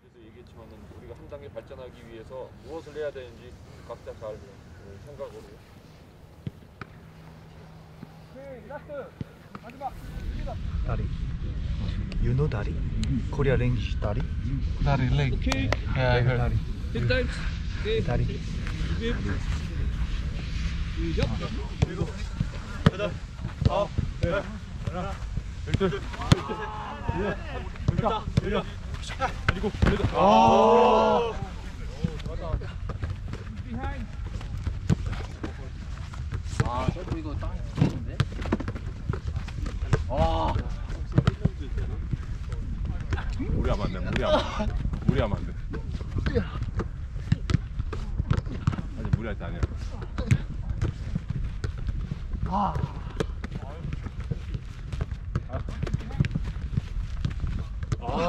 그래서 얘기했지만은 우리가 한 단계 발전하기 위해서 무엇을 해야 되는지 각자 잘 어, 생각으로 다리. You know 다리? Korea language 다리? Dari leg. 오케이 Yeah, I heard. 다리. 오케이 다리. 시작 아. 무리하면 안 돼, 무리하면 안 돼. 무리하면 안 돼. 무리할 때 아니야. 아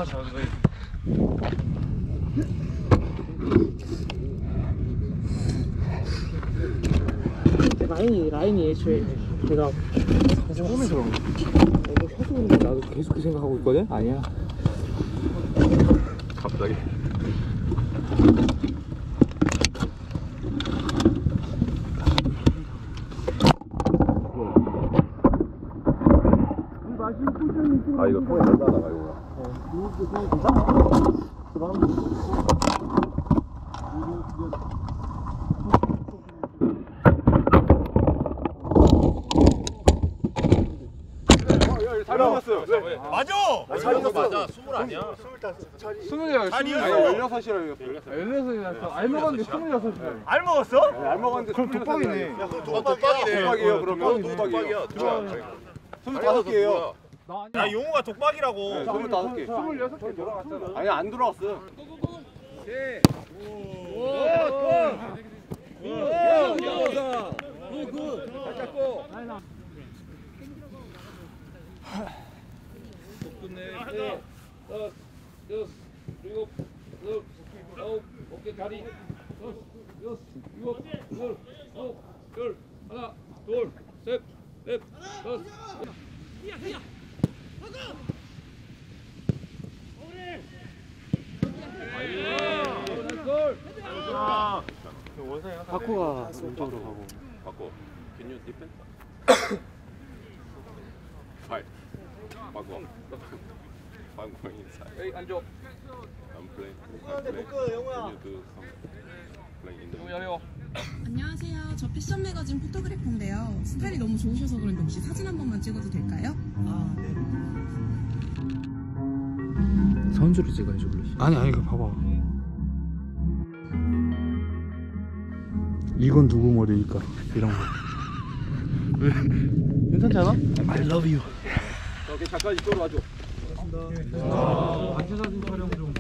잘한다 라인이 라인이 애초에 제가 처음에 그런 거. 너무 혀서 거 나도 계속 그 생각하고 있거든. 아니야. 갑자기. 아 이거 통에 얼마나 나가요? 잘 먹었어요. 자리가 맞아. 스물 아니야. 스물이야. 아니요, 열여섯이라요. 열여섯이라서 알 먹었는데 스물여섯이야. 알 먹었어? 알 먹었는데 그럼 독박이네. 독박이네. 독박이에요. 그러면. 스물다섯 개예요. 야, 용우가 독박이라고. 네, 개. 스물여섯 개 돌아갔어. 아니 안 돌아왔어요. 끝내 네 다섯 여섯 일곱 여덟 아홉 어깨 다리 여섯 여섯 일곱 여덟 아홉 열 하나 둘 셋 넷 다섯 바코가 왼쪽으로 가고. 바꿔. Can you defend? Five. 바꿔. I'm going inside. 에이 앉아 I'm playing. I'm playing. Can you do some playing in the 영우 야려 안녕하세요. 저 패션 매거진 포토그래퍼인데요. 스타일이 너무 좋으셔서 그런데 혹시 사진 한 번만 찍어도 될까요? 선수로 찍어야죠, 원래. 아니, 아니, 그 봐봐. 이건 누구 머리일까? 이런 거. 괜찮지 않아? I love you. 오케이 잠깐 이쪽으로 와줘. 단체 사진 촬영 좀.